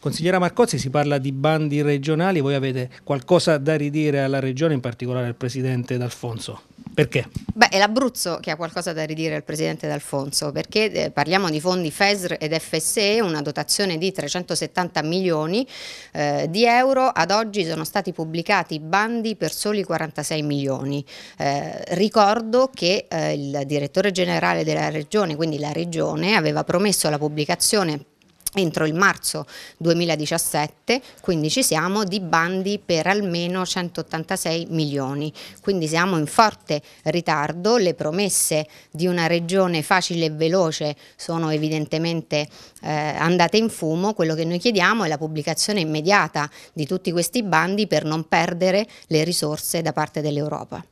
Consigliera Marcozzi, si parla di bandi regionali, voi avete qualcosa da ridire alla regione, in particolare al Presidente D'Alfonso. Perché? Beh, è l'Abruzzo che ha qualcosa da ridire al Presidente D'Alfonso, perché eh, parliamo di fondi FESR ed FSE, una dotazione di 370 milioni eh, di euro, ad oggi sono stati pubblicati bandi per soli 46 milioni. Eh, ricordo che eh, il direttore generale della regione, quindi la regione, aveva promesso la pubblicazione entro il marzo 2017, quindi ci siamo di bandi per almeno 186 milioni, quindi siamo in forte ritardo, le promesse di una regione facile e veloce sono evidentemente eh, andate in fumo, quello che noi chiediamo è la pubblicazione immediata di tutti questi bandi per non perdere le risorse da parte dell'Europa.